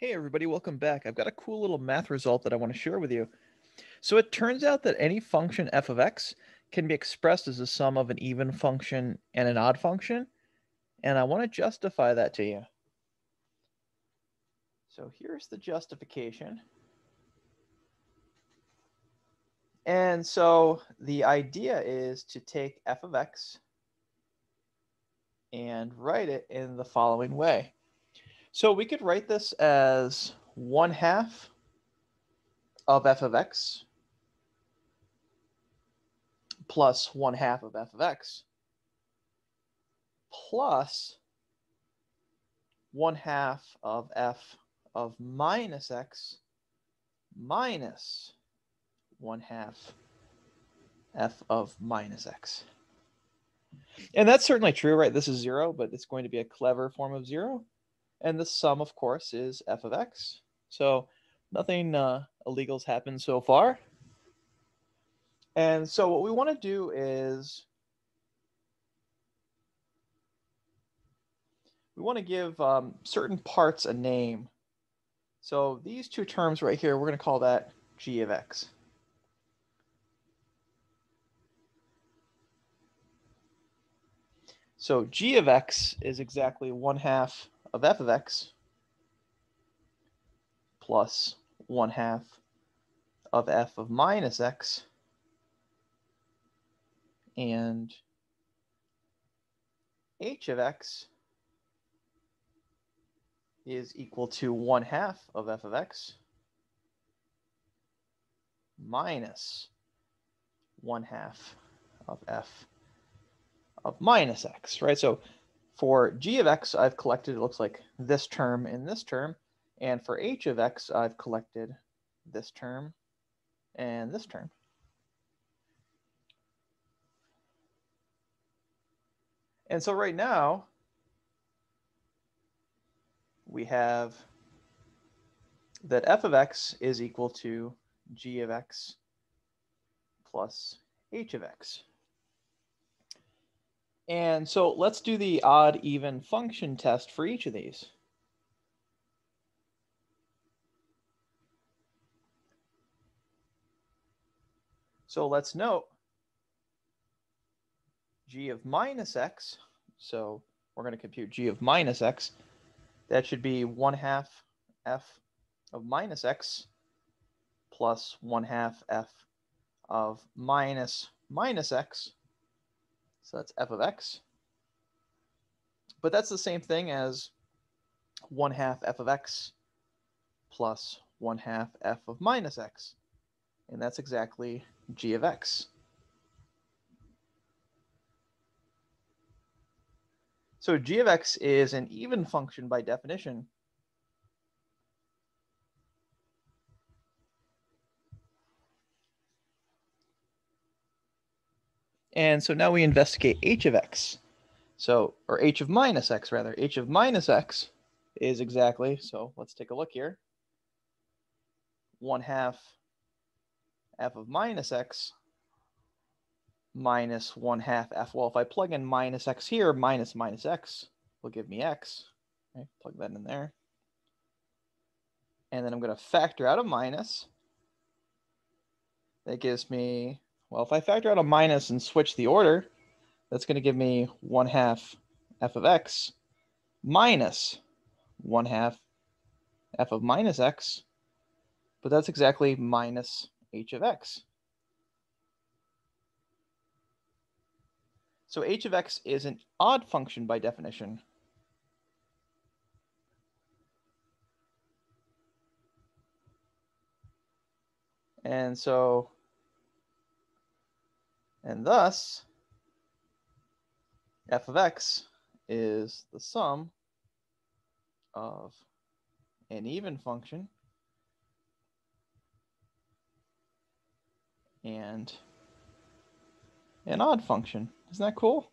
Hey everybody, welcome back. I've got a cool little math result that I want to share with you. So it turns out that any function f of x can be expressed as a sum of an even function and an odd function. And I want to justify that to you. So here's the justification. And so the idea is to take f of x and write it in the following way. So we could write this as 1 half of f of x plus 1 half of f of x plus 1 half of f of minus x minus 1 half f of minus x. And that's certainly true, right? This is 0, but it's going to be a clever form of 0. And the sum, of course, is f of x. So nothing uh, illegal's happened so far. And so what we want to do is we want to give um, certain parts a name. So these two terms right here, we're going to call that g of x. So g of x is exactly 1 half of f of x plus 1 half of f of minus x and h of x is equal to 1 half of f of x minus 1 half of f of minus x, right? So for g of x, I've collected, it looks like this term and this term. And for h of x, I've collected this term and this term. And so right now, we have that f of x is equal to g of x plus h of x. And so let's do the odd even function test for each of these. So let's note g of minus x. So we're going to compute g of minus x. That should be 1 half f of minus x plus 1 half f of minus minus x so that's f of x. But that's the same thing as 1 half f of x plus 1 half f of minus x. And that's exactly g of x. So g of x is an even function by definition. And so now we investigate h of x. So, or h of minus x rather. h of minus x is exactly, so let's take a look here. 1 half f of minus x minus 1 half f. Well, if I plug in minus x here, minus minus x will give me x. Plug that in there. And then I'm going to factor out a minus. That gives me well, if I factor out a minus and switch the order, that's going to give me 1 half f of x minus 1 half f of minus x, but that's exactly minus h of x. So h of x is an odd function by definition. And so and thus, f of x is the sum of an even function and an odd function. Isn't that cool?